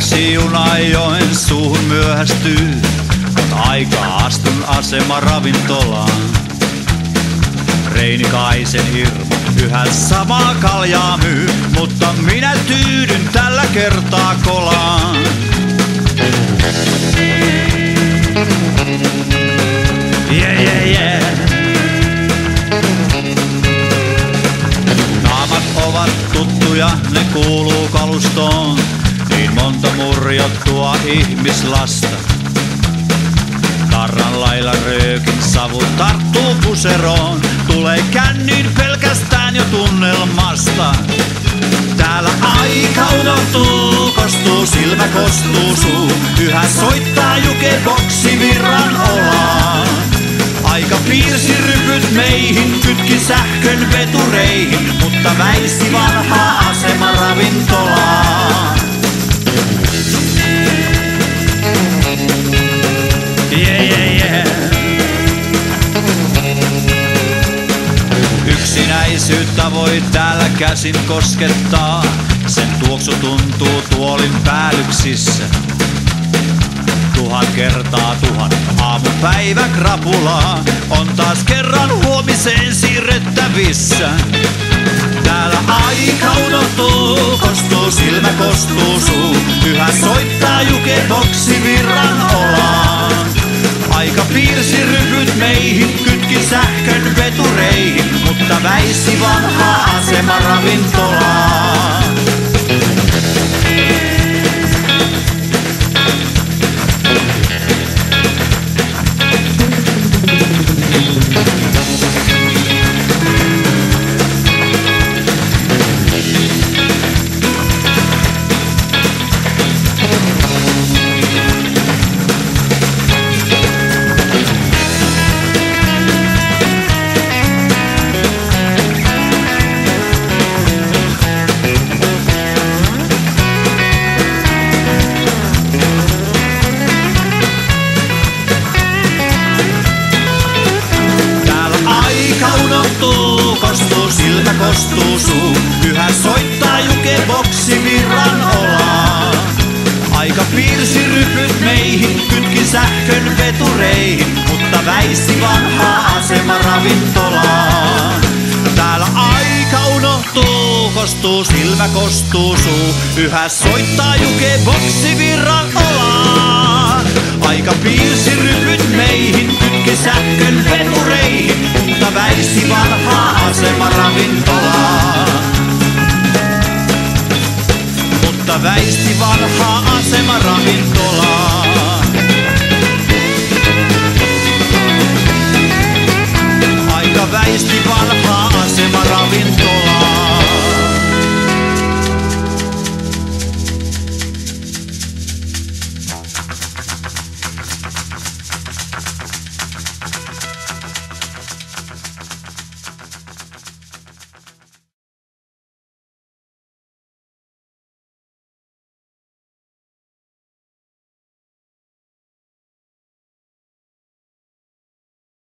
Mikäli juna suuhun myöhästyy, on aika astun asema ravintolaan. Reinikaisen hirmu yhä samaa kaljaa myy, mutta minä tyydyn tällä kertaa kolaan. Monta murjottua ihmislasta. Tarran lailla röökin savu tarttuu puseroon. Tulee kännin pelkästään jo tunnelmasta. Täällä aika unohtuu, kostuu, silmä kostuu suu. Yhä soittaa jukeboksi virran olaan. Aika piirsi rypyt meihin, kytki sähkön vetureihin, mutta väisti vanha asema ravintolaa. Voi täällä käsin koskettaa. Sen tuoksu tuntuu tuolin päällyksissä. Tuhat kertaa tuhat aamupäivä krapulaa on taas kerran huomiseen siirrettävissä. Täällä aika unohtuu, kostuu silmä, kostuu suu. Yhä soittaa jukeboksi virran olaan. Aika piirsi rypyt meihin, kytki sähkön vetureihin, mutta väisi vanha asema ravintolaa. Kostuu, suu. Yhä soittaa jukeboksi virran. Aika piirsi rypyt meihin, kytki sähkön vetureihin, mutta väisi vanha asema ravintolaa. Täällä aika unohtuu, kostuu, silmä kostuu suu. Yhä soittaa jukeboksi virran olaa. Aika väisti vanha asema ravintolaa.